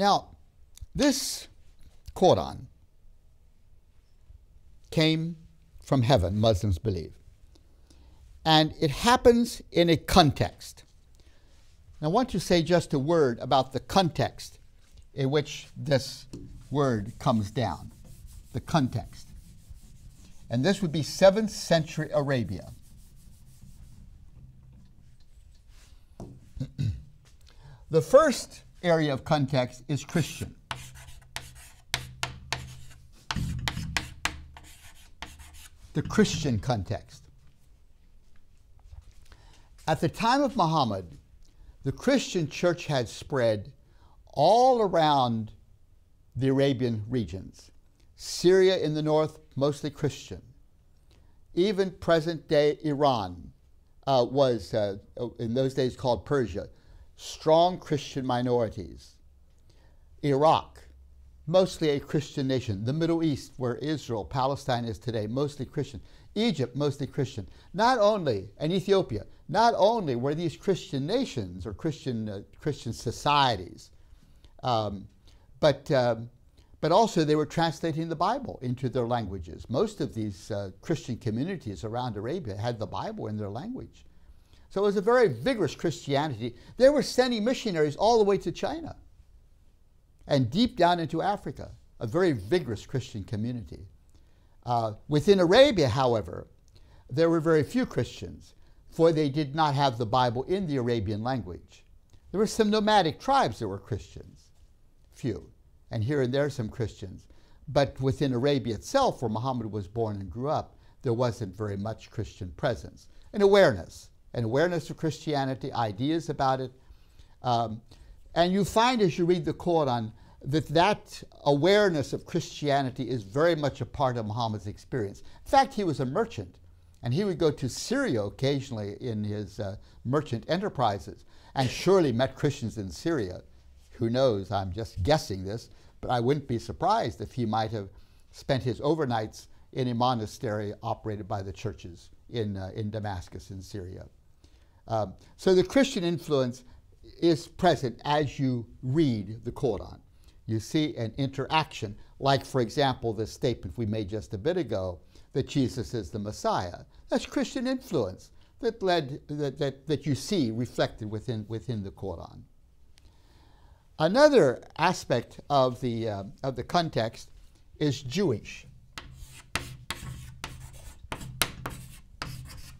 Now, this Quran came from heaven, Muslims believe. And it happens in a context. I want to say just a word about the context in which this word comes down. The context. And this would be 7th century Arabia. the first area of context is Christian. The Christian context. At the time of Muhammad, the Christian church had spread all around the Arabian regions. Syria in the north, mostly Christian. Even present day Iran uh, was, uh, in those days called Persia, strong Christian minorities. Iraq, mostly a Christian nation. The Middle East, where Israel, Palestine is today, mostly Christian. Egypt, mostly Christian. Not only, and Ethiopia, not only were these Christian nations or Christian, uh, Christian societies, um, but, um, but also they were translating the Bible into their languages. Most of these uh, Christian communities around Arabia had the Bible in their language. So it was a very vigorous Christianity. They were sending missionaries all the way to China and deep down into Africa, a very vigorous Christian community. Uh, within Arabia, however, there were very few Christians, for they did not have the Bible in the Arabian language. There were some nomadic tribes that were Christians, few, and here and there some Christians. But within Arabia itself, where Muhammad was born and grew up, there wasn't very much Christian presence. An awareness, an awareness of Christianity, ideas about it. Um, and you find as you read the Quran that that awareness of Christianity is very much a part of Muhammad's experience. In fact, he was a merchant, and he would go to Syria occasionally in his uh, merchant enterprises, and surely met Christians in Syria. Who knows? I'm just guessing this, but I wouldn't be surprised if he might have spent his overnights in a monastery operated by the churches in, uh, in Damascus in Syria. Um, so the Christian influence is present as you read the Quran you see an interaction, like, for example, the statement we made just a bit ago that Jesus is the Messiah. That's Christian influence that led that, that, that you see reflected within, within the Quran. Another aspect of the, uh, of the context is Jewish.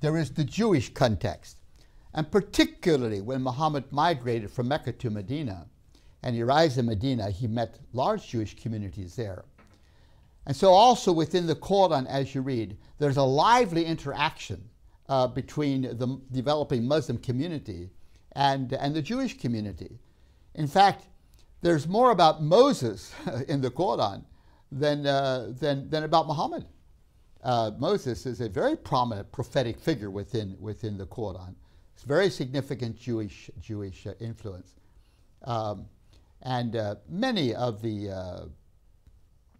There is the Jewish context, and particularly when Muhammad migrated from Mecca to Medina, and he arrives in Medina, he met large Jewish communities there. And so, also within the Quran, as you read, there's a lively interaction uh, between the developing Muslim community and, and the Jewish community. In fact, there's more about Moses in the Quran than, uh, than, than about Muhammad. Uh, Moses is a very prominent prophetic figure within, within the Quran. Very significant Jewish, Jewish uh, influence. Um, and uh, many of the uh,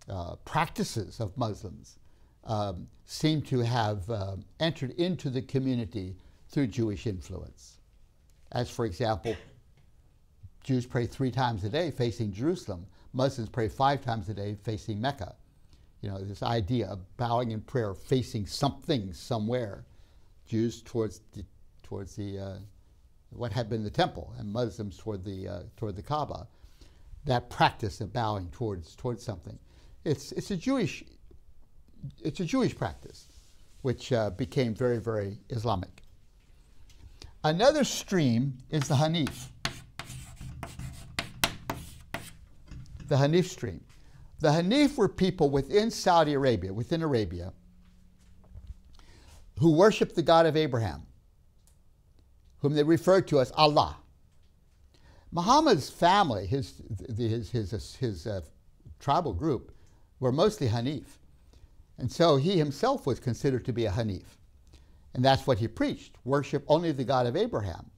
uh, practices of Muslims um, seem to have uh, entered into the community through Jewish influence. As, for example, Jews pray three times a day facing Jerusalem. Muslims pray five times a day facing Mecca. You know, this idea of bowing in prayer facing something somewhere. Jews towards the, towards the uh, what had been the temple, and Muslims toward the uh, toward the Kaaba that practice of bowing towards towards something. It's it's a Jewish it's a Jewish practice, which uh, became very very Islamic. Another stream is the Hanif. The Hanif stream. The Hanif were people within Saudi Arabia, within Arabia, who worshiped the God of Abraham, whom they referred to as Allah. Muhammad's family, his, his, his, his uh, tribal group, were mostly Hanif. And so he himself was considered to be a Hanif. And that's what he preached worship only the God of Abraham,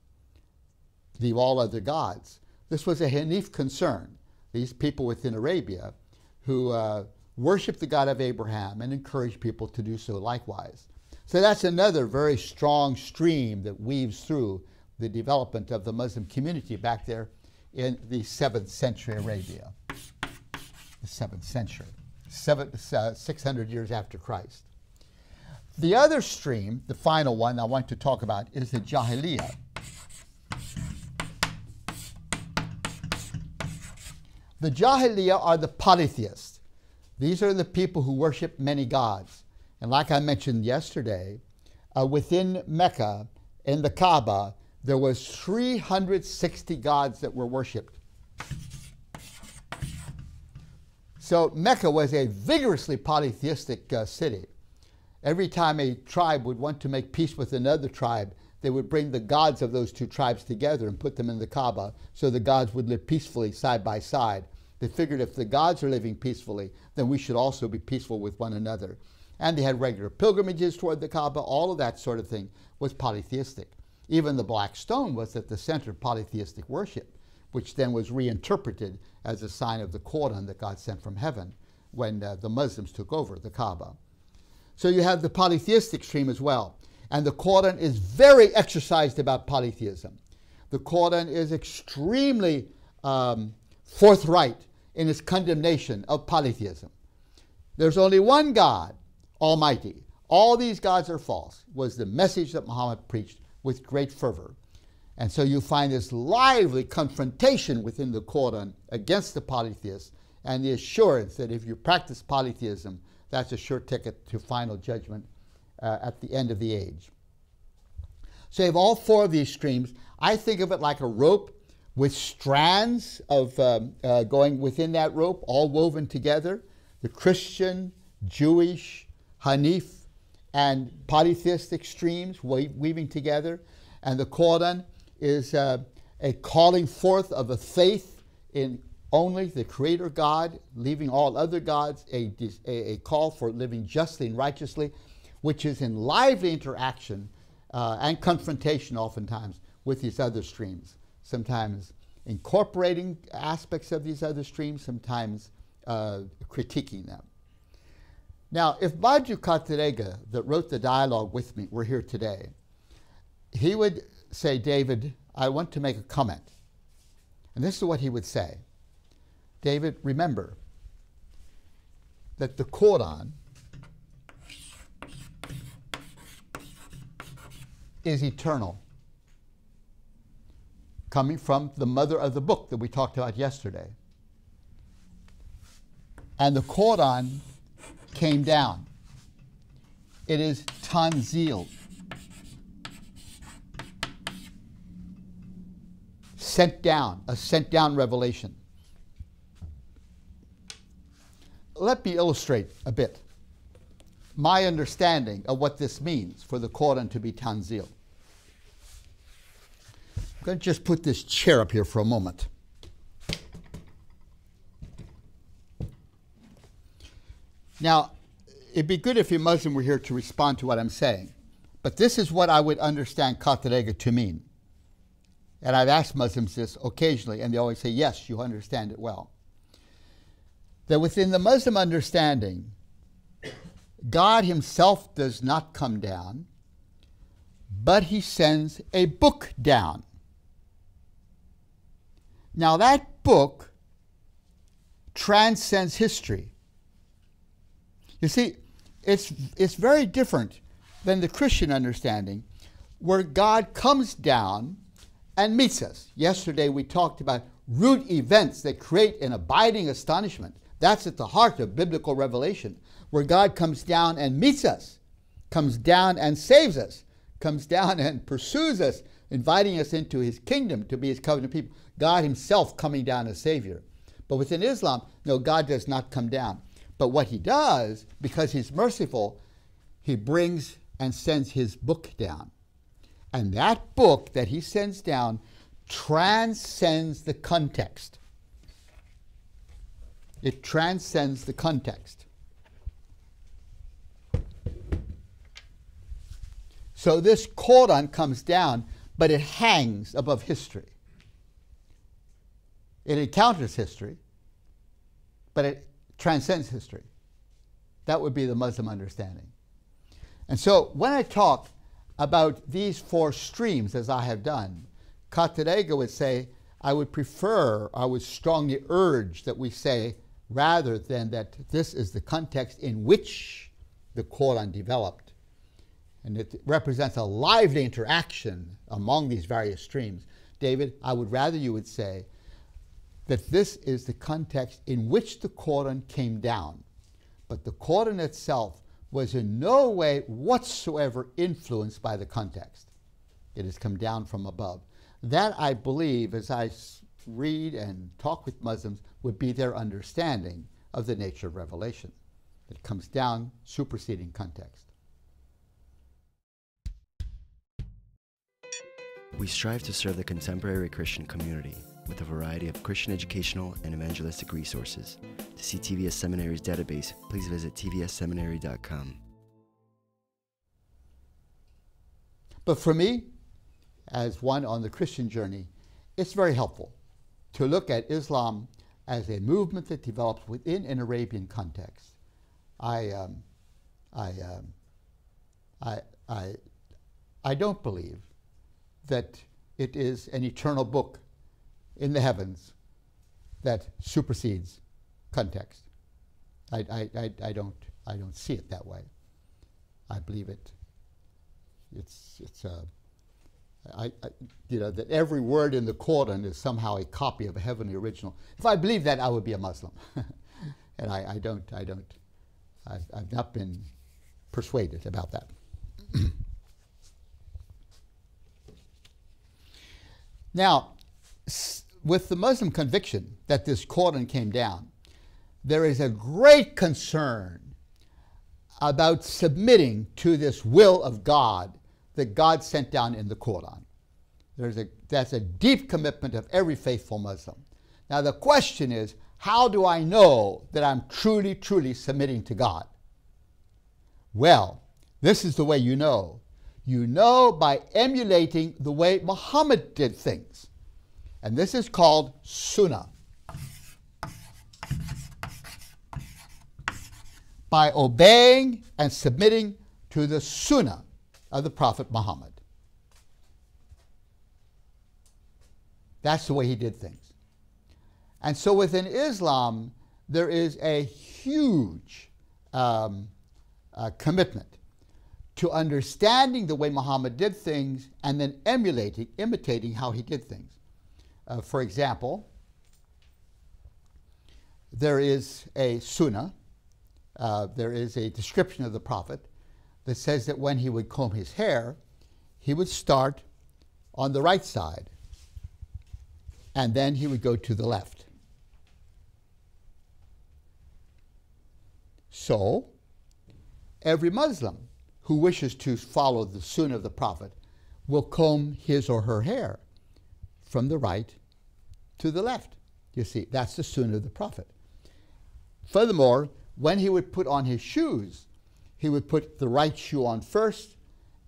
leave all other gods. This was a Hanif concern. These people within Arabia who uh, worshiped the God of Abraham and encouraged people to do so likewise. So that's another very strong stream that weaves through the development of the Muslim community back there in the 7th century Arabia. The 7th century, seven, uh, 600 years after Christ. The other stream, the final one I want to talk about, is the Jahiliyyah. The Jahiliyyah are the polytheists. These are the people who worship many gods. And like I mentioned yesterday, uh, within Mecca, in the Kaaba, there was 360 gods that were worshipped. So Mecca was a vigorously polytheistic uh, city. Every time a tribe would want to make peace with another tribe, they would bring the gods of those two tribes together and put them in the Kaaba so the gods would live peacefully side by side. They figured if the gods are living peacefully, then we should also be peaceful with one another. And they had regular pilgrimages toward the Kaaba, all of that sort of thing was polytheistic. Even the black stone was at the center of polytheistic worship, which then was reinterpreted as a sign of the Quran that God sent from heaven when uh, the Muslims took over the Kaaba. So you have the polytheistic stream as well. And the Quran is very exercised about polytheism. The Quran is extremely um, forthright in its condemnation of polytheism. There's only one God, Almighty. All these gods are false, was the message that Muhammad preached with great fervor. And so you find this lively confrontation within the Quran against the polytheists and the assurance that if you practice polytheism, that's a sure ticket to final judgment uh, at the end of the age. So you have all four of these streams. I think of it like a rope with strands of um, uh, going within that rope, all woven together. The Christian, Jewish, Hanif, and polytheistic streams weaving together. And the Quran is uh, a calling forth of a faith in only the Creator God, leaving all other gods, a, a, a call for living justly and righteously, which is in lively interaction uh, and confrontation oftentimes with these other streams, sometimes incorporating aspects of these other streams, sometimes uh, critiquing them. Now, if Badru Kateregga, that wrote the dialogue with me, were here today, he would say, David, I want to make a comment. And this is what he would say David, remember that the Quran is eternal, coming from the mother of the book that we talked about yesterday. And the Quran came down. It is Tanzil. Sent down, a sent down revelation. Let me illustrate a bit my understanding of what this means for the Quran to be Tanzil. I'm going to just put this chair up here for a moment. Now, it'd be good if a Muslim were here to respond to what I'm saying, but this is what I would understand Kateregga to mean. And I've asked Muslims this occasionally, and they always say, yes, you understand it well. That within the Muslim understanding, God Himself does not come down, but He sends a book down. Now, that book transcends history. You see, it's, it's very different than the Christian understanding where God comes down and meets us. Yesterday we talked about root events that create an abiding astonishment. That's at the heart of biblical revelation, where God comes down and meets us, comes down and saves us, comes down and pursues us, inviting us into his kingdom to be his covenant people. God himself coming down as Savior. But within Islam, no, God does not come down. But what he does, because he's merciful, he brings and sends his book down. And that book that he sends down transcends the context. It transcends the context. So this Quran comes down, but it hangs above history. It encounters history, but it transcends history. That would be the Muslim understanding. And so when I talk about these four streams, as I have done, Kateregga would say, I would prefer, I would strongly urge that we say, rather than that this is the context in which the Quran developed, and it represents a lively interaction among these various streams. David, I would rather you would say that this is the context in which the Quran came down, but the Quran itself was in no way whatsoever influenced by the context. It has come down from above. That, I believe, as I read and talk with Muslims, would be their understanding of the nature of revelation. It comes down superseding context. We strive to serve the contemporary Christian community with a variety of Christian educational and evangelistic resources. To see TVS Seminary's database, please visit tvsseminary.com. But for me, as one on the Christian journey, it's very helpful to look at Islam as a movement that develops within an Arabian context. I, um, I, um, I, I, I don't believe that it is an eternal book in the heavens that supersedes context. I, I, I, I, don't, I don't see it that way. I believe it. It's, it's a, I, I, you know, that every word in the Quran is somehow a copy of a heavenly original. If I believed that, I would be a Muslim. and I, I, don't, I don't, I've, I've not been persuaded about that. now, with the Muslim conviction that this Quran came down, there is a great concern about submitting to this will of God that God sent down in the Quran. There's a, that's a deep commitment of every faithful Muslim. Now, the question is how do I know that I'm truly, truly submitting to God? Well, this is the way you know. You know by emulating the way Muhammad did things. And this is called sunnah. By obeying and submitting to the sunnah of the Prophet Muhammad. That's the way he did things. And so within Islam, there is a huge um, uh, commitment to understanding the way Muhammad did things and then emulating, imitating how he did things. Uh, for example, there is a sunnah, uh, there is a description of the Prophet that says that when he would comb his hair, he would start on the right side and then he would go to the left. So, every Muslim who wishes to follow the sunnah of the Prophet will comb his or her hair from the right to the left. You see, that's the sunnah of the Prophet. Furthermore, when he would put on his shoes, he would put the right shoe on first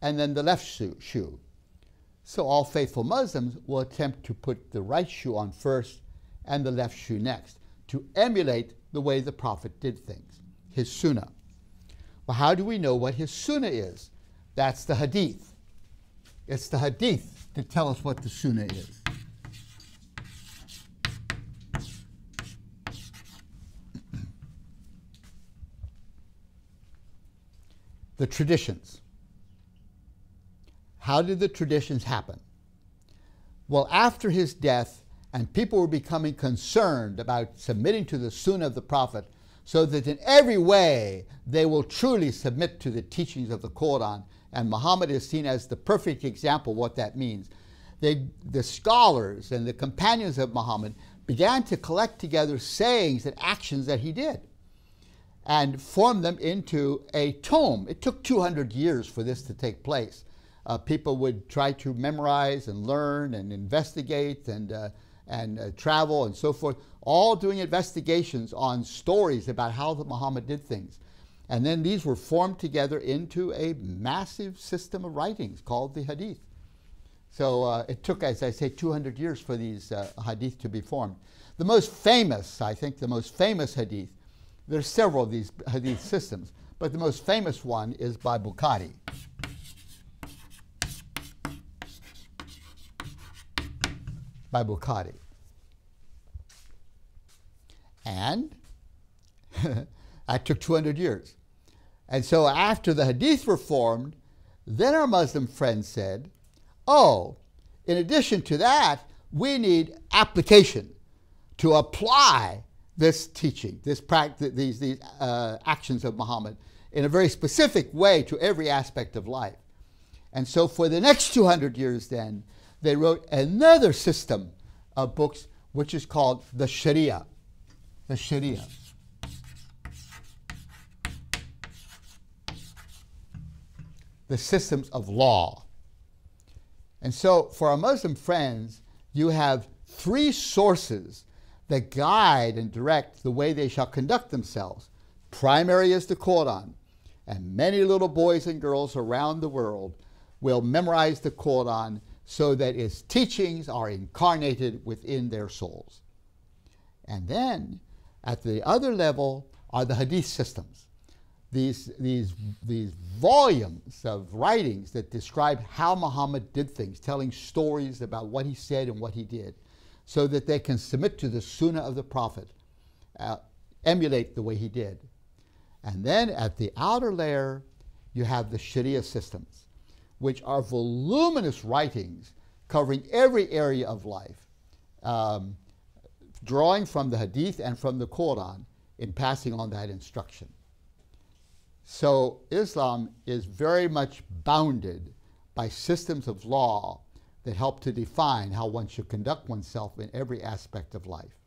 and then the left shoe. So all faithful Muslims will attempt to put the right shoe on first and the left shoe next to emulate the way the Prophet did things, his sunnah. Well, how do we know what his sunnah is? That's the hadith. It's the hadith to tell us what the sunnah is. The traditions. How did the traditions happen? Well, after his death, and people were becoming concerned about submitting to the sunnah of the Prophet, so that in every way they will truly submit to the teachings of the Quran. And Muhammad is seen as the perfect example of what that means. They, the scholars and the companions of Muhammad began to collect together sayings and actions that he did and form them into a tome. It took 200 years for this to take place. Uh, people would try to memorize and learn and investigate and, uh, and uh, travel and so forth, all doing investigations on stories about how Muhammad did things. And then these were formed together into a massive system of writings called the Hadith. So uh, it took, as I say, 200 years for these uh, Hadith to be formed. The most famous, I think, the most famous Hadith there's several of these hadith systems, but the most famous one is by Bukhari. By Bukhari. And that took 200 years. And so after the Hadith were formed, then our Muslim friends said, oh, in addition to that, we need application to apply this teaching, this practice, these, these uh, actions of Muhammad in a very specific way to every aspect of life. And so for the next 200 years, then, they wrote another system of books, which is called the Sharia. The Sharia. The systems of law. And so for our Muslim friends, you have three sources that guide and direct the way they shall conduct themselves. Primary is the Quran, and many little boys and girls around the world will memorize the Quran so that its teachings are incarnated within their souls. And then at the other level are the Hadith systems. These, these, these volumes of writings that describe how Muhammad did things, telling stories about what he said and what he did, so that they can submit to the Sunnah of the Prophet, uh, emulate the way he did. And then at the outer layer, you have the Sharia systems, which are voluminous writings covering every area of life, um, drawing from the Hadith and from the Quran in passing on that instruction. So Islam is very much bounded by systems of law that help to define how one should conduct oneself in every aspect of life.